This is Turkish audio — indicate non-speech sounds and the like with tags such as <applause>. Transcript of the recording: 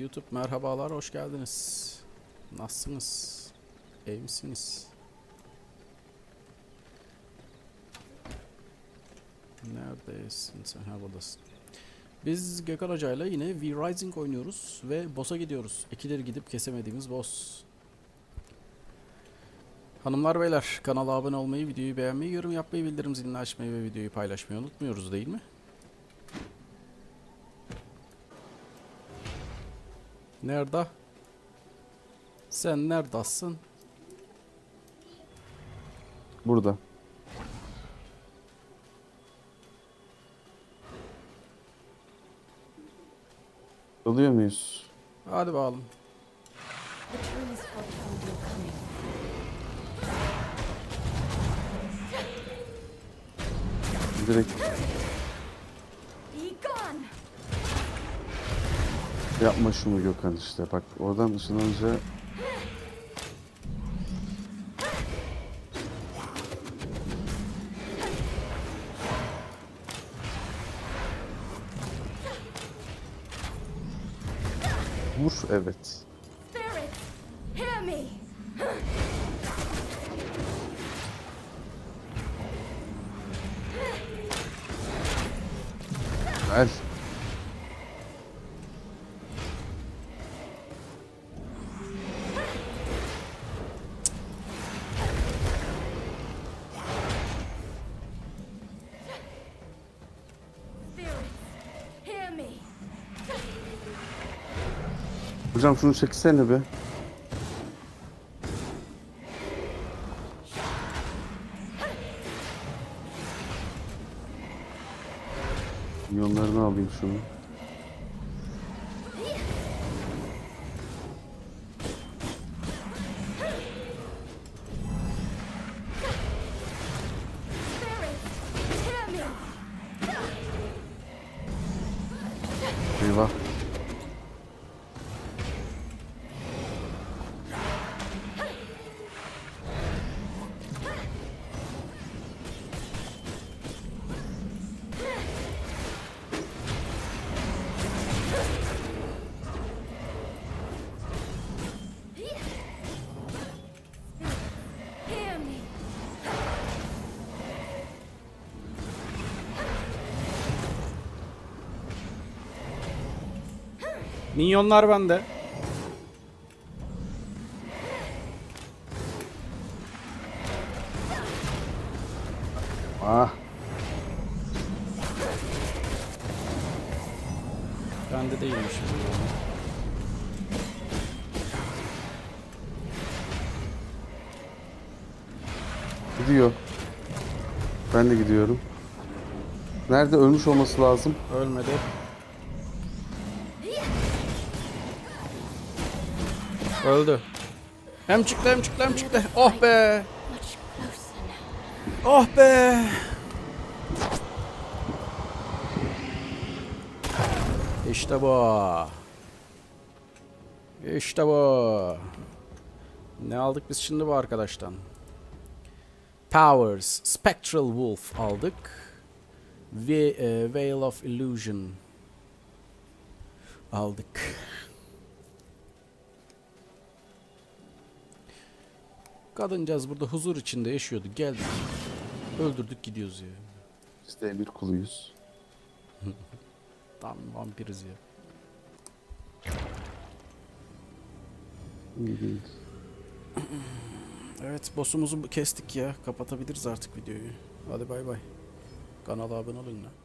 YouTube merhabalar hoş geldiniz. Nasılsınız? İyi misiniz? Neredesin sen? Ha buradasın. Biz Gökhan Hoca ile yine V Rising oynuyoruz ve boss'a gidiyoruz. İkileri gidip kesemediğimiz boss. Hanımlar beyler kanala abone olmayı, videoyu beğenmeyi, yorum yapmayı, bildirim zilini açmayı ve videoyu paylaşmayı unutmuyoruz değil mi? Nerede? Sen neredesin? Burada. Alıyor muyuz? Hadi bakalım. Direkt yapma şunu Gökhan işte. Bak oradan ışınlanınca Vur evet. Spirits, Hocam şunu çeksene be. Milyonlarını alayım şunu. Eyvah. Minyonlar bende. Ah. Bende değilmiş. Gidiyor. Ben de gidiyorum. Nerede ölmüş olması lazım? Ölmedi. Öldü. Hem çıktı hem çıktı hem çıktı. Oh be. Oh be. İşte bu. İşte bu. Ne aldık biz şimdi bu arkadaştan? Powers, Spectral Wolf aldık. Ve e, Veil of Illusion aldık. Kadıncağız burada huzur içinde yaşıyordu. Geldik. Öldürdük gidiyoruz ya. Biz de emir kuluyuz. <laughs> Tam vampiriz ya. İyi değil. Evet boss'umuzu kestik ya. Kapatabiliriz artık videoyu. Hadi bay bay. Kanala abone olun ya.